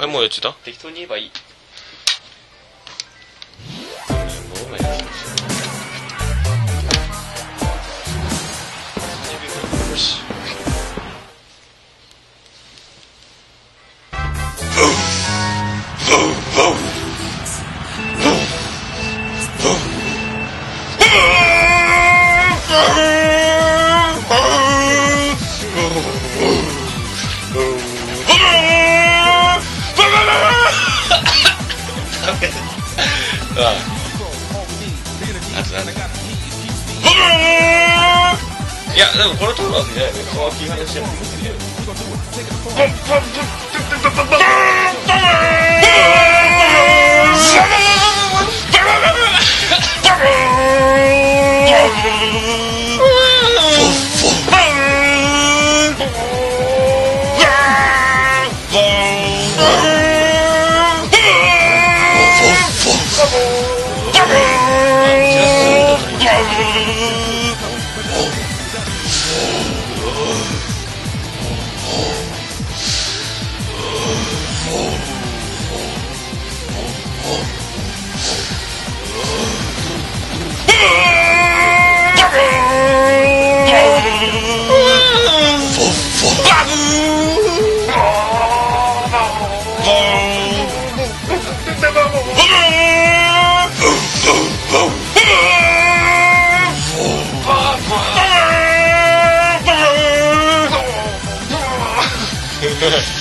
あれもうやってた適当に言えばいい。か。あとなんだ。っけいやでもこれ撮るわけじゃないよね。この気がしてる Just Now.